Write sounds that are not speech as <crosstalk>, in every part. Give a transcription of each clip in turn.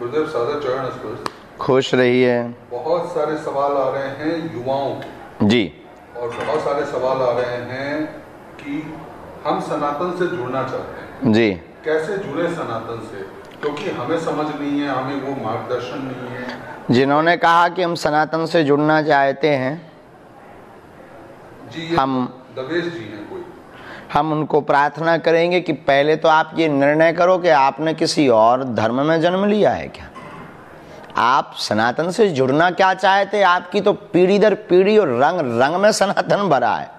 गुरुदेव सादर चरण खुश रहिए। बहुत सारे सवाल आ रहे हैं युवाओं के। जी। और बहुत सारे सवाल आ रहे हैं कि हम सनातन से जुड़ना चाहते हैं। जी। कैसे जुड़े सनातन से? क्योंकि हमें समझ नहीं है हमें वो मार्गदर्शन नहीं है। जिन्होंने कहा कि हम सनातन से जुड़ना चाहते हैं जी हम- दवेश जी हैं कोई। हम उनको प्रार्थना करेंगे कि पहले तो आप ये निर्णय करो कि आपने किसी और धर्म में जन्म लिया है क्या? आप सनातन से जुड़ना क्या चाहते आपकी तो पीढ़ी दर पीढ़ी और रंग रंग में सनातन भरा है।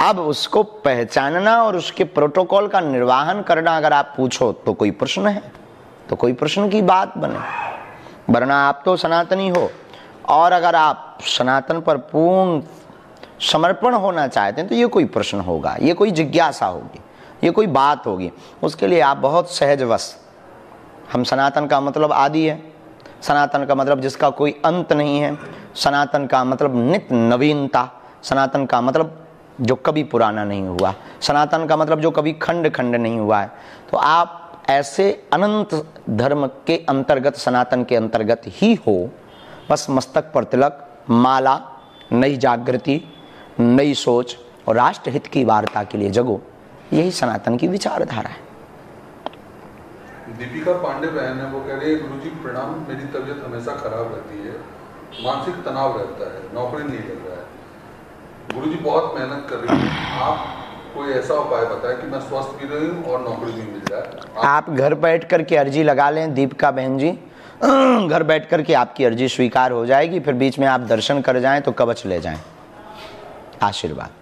अब उसको पहचानना और उसके प्रोटोकॉल का निर्वाहन करना अगर आप पूछो तो कोई प्रश्न है? तो कोई प्रश्न की बात बने। वरना आप तो सनातनी हो। और अगर आप सनातन पर पूर्ण समर्पण होना चाहते हैं तो ये कोई प्रश्न होगा, ये कोई जिज्ञासा होगी, ये कोई बात होगी। उसके लिए आप बहुत सहजवश, हम सनातन का मतलब आदि है। सनातन का मतलब जिसका कोई अंत नहीं है, सनातन का मतलब नित्य नवीनता, सनातन का मतलब जो कभी पुराना नहीं हुआ, सनातन का मतलब जो कभी खंड खंड नहीं हुआ है। तो आप ऐसे अनंत धर्म के अंतर्गत, सनातन के अंतर्गत ही हो, बस मस्तक पर तिलक, माला, नई जागृति नई सोच और राष्ट्रहित की वार्ता के लिए जगो। यही सनातन की विचारधारा है। दीपिका पांडे बहन है वो कह रही है गुरुजी प्रणाम मेरी तबीयत हमेशा खराब रहती है मानसिक तनाव रहता है नौकरी नहीं लग रहा है। गुरुजी बहुत मेहनत कर रही है। आप कोई ऐसा उपाय बताएँ कि मैं स्वस्थ भी रहूँ और नौकरी भी मिल जाए? आप घर बैठ कर के अर्जी लगा लें दीपिका बहन जी। <clears throat> घर बैठ कर के आपकी अर्जी स्वीकार हो जाएगी फिर बीच में आप दर्शन कर जाएँ तो कवच ले जाएँ। આશીર્વાદ.